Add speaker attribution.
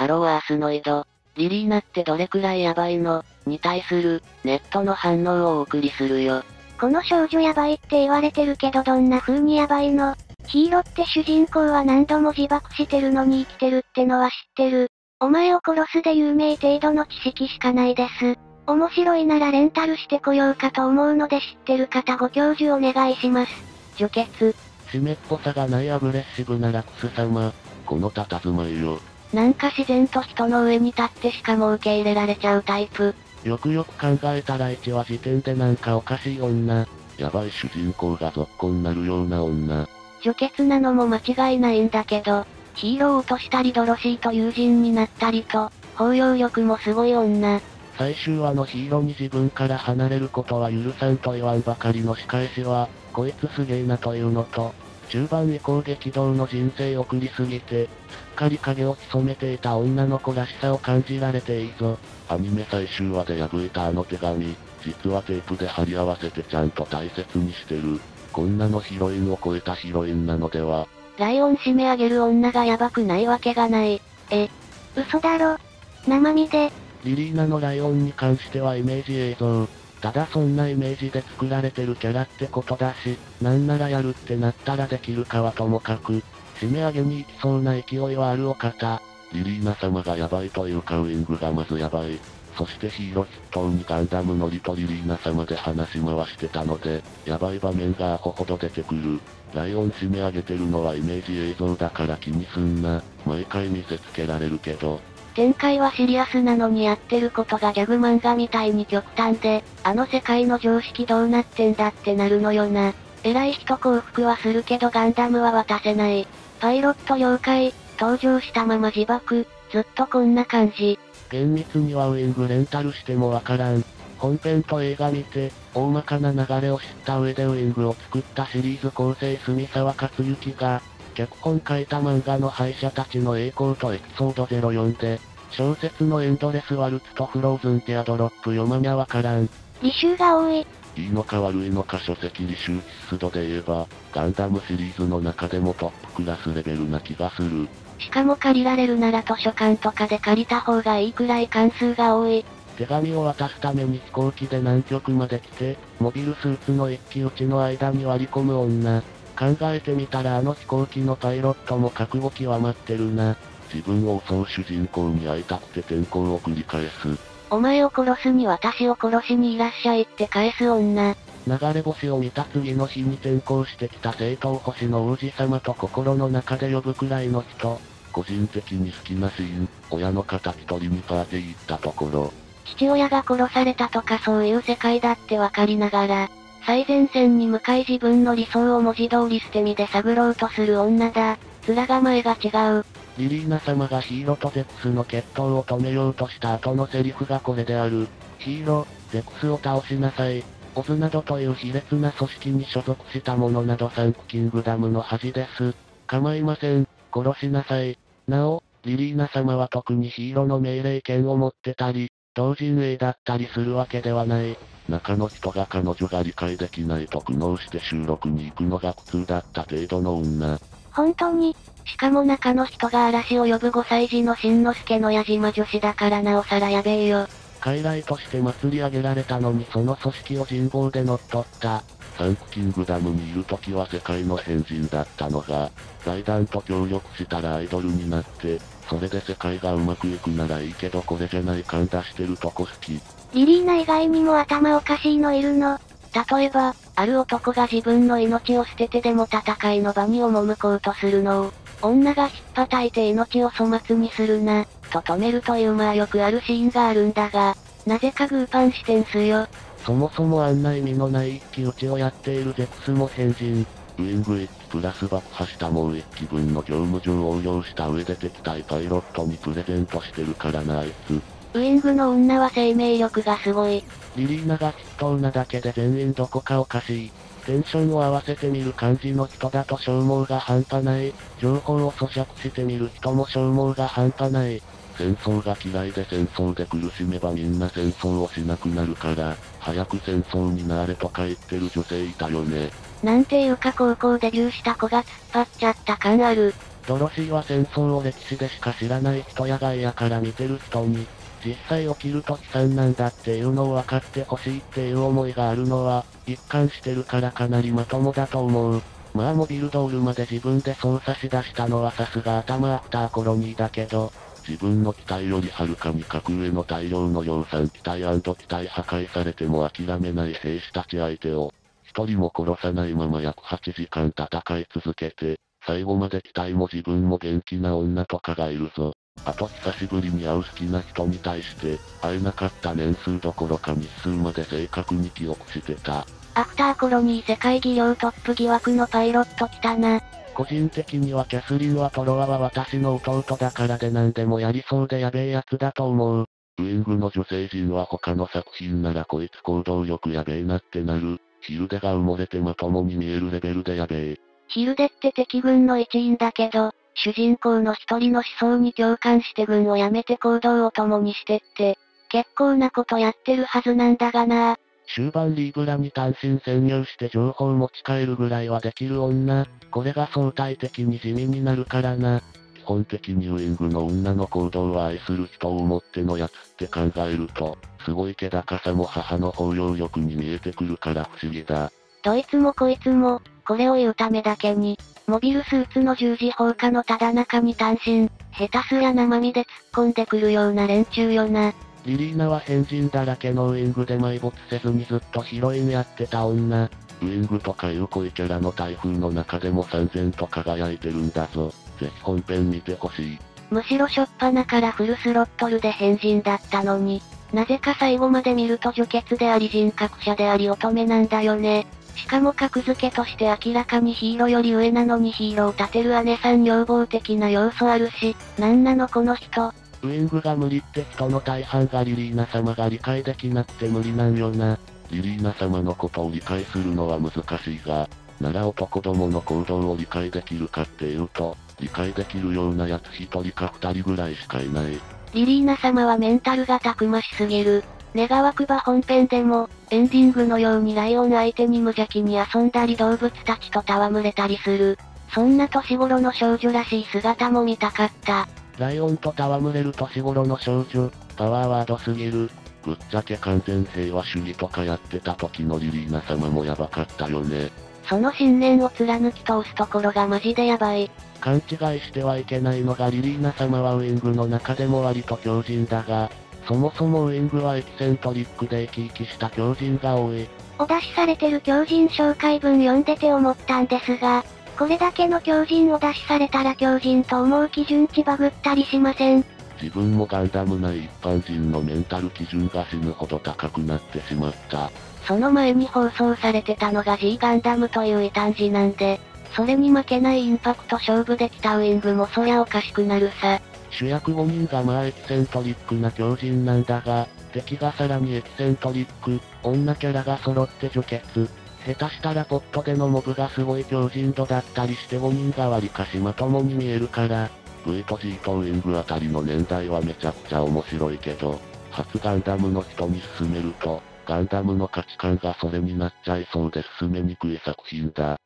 Speaker 1: ハローアースノイド。リリーナってどれくらいヤバいの？に対する、ネットの反応をお送りするよ。
Speaker 2: この少女ヤバいって言われてるけどどんな風にヤバいの？ヒーローって主人公は何度も自爆してるのに生きてるってのは知ってる。お前を殺すで有名程度の知識しかないです。面白いならレンタルしてこようかと思うので知ってる方ご教授お願いします。除血。
Speaker 3: 湿っぽさがないアグレッシブなラクス様。この佇まいよ。
Speaker 1: なんか自然と人の上に立ってしかも受け入れられちゃうタイプ。
Speaker 3: よくよく考えたら1話時点でなんかおかしい女。やばい主人公が続行になるような女。
Speaker 1: 除血なのも間違いないんだけど、ヒーローを落としたりドロシーと友人になったりと、包容力もすごい女。
Speaker 3: 最終話のヒーローに自分から離れることは許さんと言わんばかりの仕返しは、こいつすげえなというのと、中盤以降激動の人生を送りすぎて、すっかり影を潜めていた女の子らしさを感じられていいぞ。アニメ最終話で破いたあの手紙、実はテープで貼り合わせてちゃんと大切にしてる。こんなのヒロインを超えたヒロインなのでは。
Speaker 1: ライオン締め上げる女がヤバくないわけがない。え、
Speaker 2: 嘘だろ。生身で。
Speaker 3: リリーナのライオンに関してはイメージ映像。ただそんなイメージで作られてるキャラってことだし、なんならやるってなったらできるかはともかく、締め上げに行きそうな勢いはあるお方。リリーナ様がヤバいというかウィングがまずヤバい。そしてヒーロー筆頭にガンダムのリトリリーナ様で話し回してたので、ヤバい場面がアホほど出てくる。ライオン締め上げてるのはイメージ映像だから気にすんな。毎回見せつけられるけど。
Speaker 1: 展開はシリアスなのにやってることがギャグ漫画みたいに極端で、あの世界の常識どうなってんだってなるのよな。偉い人降伏はするけどガンダムは渡せない。パイロット了解、登場したまま自爆、ずっとこんな感じ。
Speaker 3: 厳密にはウィングレンタルしてもわからん。本編と映画見て、大まかな流れを知った上でウィングを作ったシリーズ構成住沢克之が、脚本書いた漫画の敗者たちの栄光とエピソード04で、小説のエンドレスワルツとフローズンティアドロップ読まにゃわからん。
Speaker 2: 履修が多い。
Speaker 3: いいのか悪いのか書籍履修必須度で言えば、ガンダムシリーズの中でもトップクラスレベルな気がする。
Speaker 1: しかも借りられるなら図書館とかで借りた方がいいくらい関数が多い。
Speaker 3: 手紙を渡すために飛行機で南極まで来て、モビルスーツの一騎打ちの間に割り込む女。考えてみたらあの飛行機のパイロットも覚悟極まってるな。自分を襲う主人公に会いたくて転校を繰り返す。
Speaker 1: お前を殺すに私を殺しにいらっしゃいって返す女。
Speaker 3: 流れ星を見た次の日に転校してきた正統星の王子様と心の中で呼ぶくらいの人。個人的に好きなシーン、親の敵取りにパーティー行ったところ。
Speaker 1: 父親が殺されたとかそういう世界だってわかりながら、最前線に向かい自分の理想を文字通り捨て身で探ろうとする女だ。面構えが違う。
Speaker 3: リリーナ様がヒーローとゼクスの決闘を止めようとした後のセリフがこれである。ヒーロー、ゼクスを倒しなさい。オズなどという卑劣な組織に所属した者などサンクキングダムの恥です。構いません。殺しなさい。なお、リリーナ様は特にヒーローの命令権を持ってたり、同人営だったりするわけではない。中の人が彼女が理解できないと苦悩して収録に行くのが苦痛だった程度の女。
Speaker 2: 本当に、
Speaker 1: しかも中の人が嵐を呼ぶ5歳児のしんのすけの矢島女子だからなおさらやべえよ。
Speaker 3: 傀儡として祭り上げられたのにその組織を人望で乗っ取った。サンクキングダムにいる時は世界の変人だったのが、財団と協力したらアイドルになって、それで世界がうまくいくならいいけどこれじゃない感出してるとこ好き。
Speaker 2: リリーナ以外にも頭おかしいのいるの。
Speaker 1: 例えば、ある男が自分の命を捨ててでも戦いの場に赴こうとするのを、女が引っ叩いて命を粗末にするな、と止めるというまあよくあるシーンがあるんだが、なぜかグーパンしてんすよ。
Speaker 3: そもそもあんな意味のない一騎打ちをやっているゼクスも変人。ウィング1機プラス爆破したもう1機分の業務上応用した上で敵対パイロットにプレゼントしてるからなあいつ。
Speaker 1: ウィングの女は生命力がすごい。
Speaker 3: リリーナが筆頭なだけで全員どこかおかしい。テンションを合わせてみる感じの人だと消耗が半端ない。情報を咀嚼してみる人も消耗が半端ない。戦争が嫌いで戦争で苦しめばみんな戦争をしなくなるから、早く戦争になれとか言ってる女性いたよね。
Speaker 1: なんていうか高校デビューした子が突っ張っちゃった感ある。
Speaker 3: ドロシーは戦争を歴史でしか知らない人や外野から見てる人に、実際起きると悲惨なんだっていうのを分かってほしいっていう思いがあるのは、一貫してるからかなりまともだと思う。まあモビルドールまで自分で操作しだしたのはさすが頭アフターコロニーだけど、自分の機体よりはるかに格上の大量の量産機体機体破壊されても諦めない兵士たち相手を、一人も殺さないまま約8時間戦い続けて、最後まで機体も自分も元気な女とかがいるぞ。あと久しぶりに会う好きな人に対して、会えなかった年数どころか日数まで正確に記憶してた。
Speaker 2: アフターコロニー世界技量トップ疑惑のパイロット来たな。
Speaker 3: 個人的にはキャスリンはトロワは私の弟だからで何でもやりそうでやべえやつだと思う。ウィングの女性陣は他の作品ならこいつ行動力やべえなってなる。ヒルデが埋もれてまともに見えるレベルでやべえ。
Speaker 2: ヒルデって敵軍の一員だけど、主人公の一人の思想に共感して軍を辞めて行動を共にしてって、結構なことやってるはずなんだがな
Speaker 3: 終盤リーブラに単身潜入して情報持ち帰るぐらいはできる女。これが相対的に地味になるからな。基本的にウィングの女の行動は愛する人を思ってのやつって考えると、すごい気高さも母の包容力に見えてくるから不思議だ。
Speaker 2: どいつもこいつも、これを言うためだけに、モビルスーツの十字放火のただ中に単身、下手すら生身で突っ込んでくるような連中よな。
Speaker 3: リリーナは変人だらけのウィングで埋没せずにずっとヒロインやってた女。ウィングとかいう恋キャラの台風の中でも三千と輝いてるんだぞ。ぜひ本編見てほしい。
Speaker 2: むしろしょっぱなからフルスロットルで変人だったのに、なぜか最後まで見ると除血であり人格者であり乙女なんだよね。しかも格付けとして明らかにヒーローより上なのにヒーローを立てる姉さん女房的な要素あるし、なんなのこの人。
Speaker 3: ウィングが無理って人の大半がリリーナ様が理解できなくて無理なんよな。リリーナ様のことを理解するのは難しいが、なら男どもの行動を理解できるかっていうと、理解できるようなやつ一人か二人ぐらいしかいない。
Speaker 2: リリーナ様はメンタルがたくましすぎる。願わくば本編でも、エンディングのようにライオン相手に無邪気に遊んだり動物たちと戯れたりする。そんな年頃の少女らしい姿も見たかった。
Speaker 3: ライオンと戯れる年頃の少女、パワーワードすぎる。ぶっちゃけ完全平和主義とかやってた時のリリーナ様もやばかったよね。
Speaker 2: その信念を貫き通すところがマジでやばい。
Speaker 3: 勘違いしてはいけないのがリリーナ様はウィングの中でも割と強靭だが、そもそもウィングはエキセントリックで生き生きした強靭が多い。
Speaker 2: お出しされてる強靭紹介文読んでて思ったんですが、これだけの強靭を出しされたら強靭と思う基準値バグったりしません。
Speaker 3: 自分もガンダム内一般人のメンタル基準が死ぬほど高くなってしまった。
Speaker 2: その前に放送されてたのが G ガンダムという異端児なんで、それに負けないインパクト勝負できたウィングもそりゃおかしくなるさ。
Speaker 3: 主役5人がまあエキセントリックな強人なんだが、敵がさらにエキセントリック、女キャラが揃って除血。下手したらポットでのモブがすごい強靭度だったりして5人がわりかしまともに見えるから、V と G とウィングあたりの年代はめちゃくちゃ面白いけど、初ガンダムの人に勧めると、ガンダムの価値観がそれになっちゃいそうで進めにくい作品だ。